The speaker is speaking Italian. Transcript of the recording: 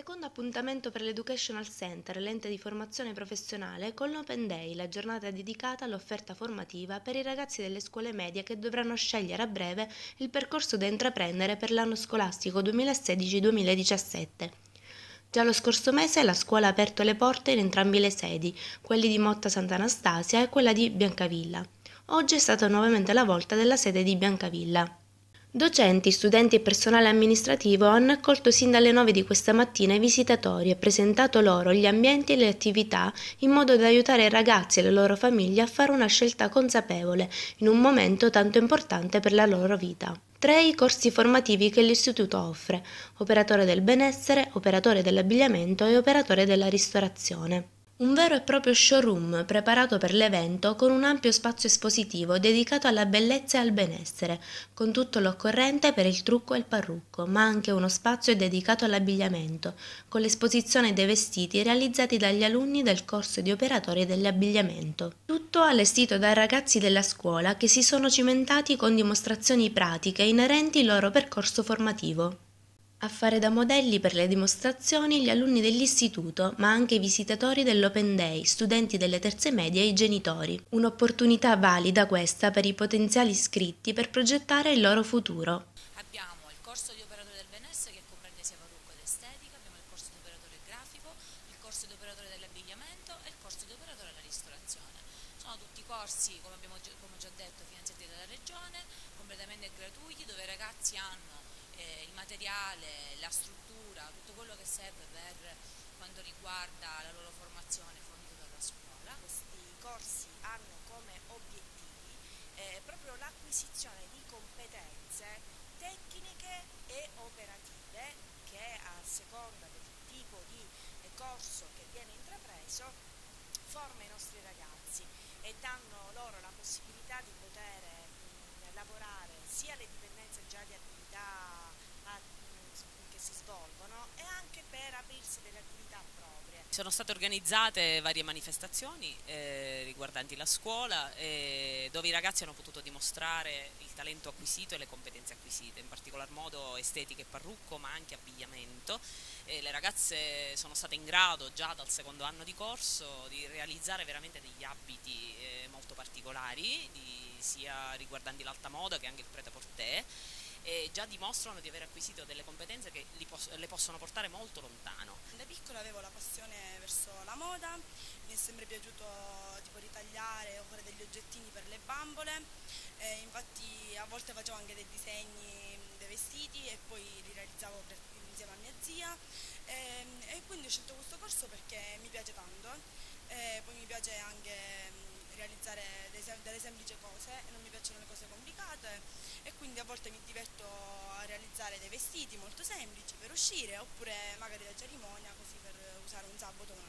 Secondo appuntamento per l'Educational Center, l'ente di formazione professionale, con l'Open Day, la giornata dedicata all'offerta formativa per i ragazzi delle scuole medie che dovranno scegliere a breve il percorso da intraprendere per l'anno scolastico 2016-2017. Già lo scorso mese la scuola ha aperto le porte in entrambi le sedi, quelli di Motta Sant'Anastasia e quella di Biancavilla. Oggi è stata nuovamente la volta della sede di Biancavilla. Docenti, studenti e personale amministrativo hanno accolto sin dalle 9 di questa mattina i visitatori e presentato loro gli ambienti e le attività in modo da aiutare i ragazzi e le loro famiglie a fare una scelta consapevole in un momento tanto importante per la loro vita. Tre i corsi formativi che l'istituto offre, operatore del benessere, operatore dell'abbigliamento e operatore della ristorazione. Un vero e proprio showroom preparato per l'evento con un ampio spazio espositivo dedicato alla bellezza e al benessere, con tutto l'occorrente per il trucco e il parrucco, ma anche uno spazio dedicato all'abbigliamento, con l'esposizione dei vestiti realizzati dagli alunni del corso di operatori dell'abbigliamento. Tutto allestito dai ragazzi della scuola che si sono cimentati con dimostrazioni pratiche inerenti al loro percorso formativo. A fare da modelli per le dimostrazioni gli alunni dell'istituto, ma anche i visitatori dell'Open Day, studenti delle terze medie e i genitori. Un'opportunità valida questa per i potenziali iscritti per progettare il loro futuro. Abbiamo il corso di operatore del benessere che comprende sia parrucco ed estetica, abbiamo il corso di operatore grafico, il corso di operatore dell'abbigliamento e il corso di operatore della ristorazione. Sono tutti corsi, come abbiamo come già detto, finanziati dalla Regione, completamente gratuiti, dove i ragazzi materiale, la struttura, tutto quello che serve per quanto riguarda la loro formazione fornita dalla scuola. Questi corsi hanno come obiettivi eh, proprio l'acquisizione di competenze tecniche e operative che a seconda del tipo di eh, corso che viene intrapreso forma i nostri ragazzi e danno loro la possibilità di poter mh, lavorare sia alle dipendenze già di attività che si svolgono e anche per aprirsi delle attività proprie. Sono state organizzate varie manifestazioni eh, riguardanti la scuola eh, dove i ragazzi hanno potuto dimostrare il talento acquisito e le competenze acquisite, in particolar modo estetica e parrucco ma anche abbigliamento. Eh, le ragazze sono state in grado già dal secondo anno di corso di realizzare veramente degli abiti eh, molto particolari, di, sia riguardanti l'alta moda che anche il prêt-à-porter e già dimostrano di aver acquisito delle competenze che pos le possono portare molto lontano. Da piccola avevo la passione verso la moda, mi è sempre piaciuto tipo ritagliare o fare degli oggettini per le bambole, e infatti a volte facevo anche dei disegni dei vestiti e poi li realizzavo per, insieme a mia zia e, ehm, e, quindi ho scelto questo corso perché mi piace tanto e poi mi piace anche realizzare delle semplici cose e non mi piacciono le cose complicate quindi a volte mi diverto a realizzare dei vestiti molto semplici per uscire oppure magari da cerimonia così per usare un sabato o una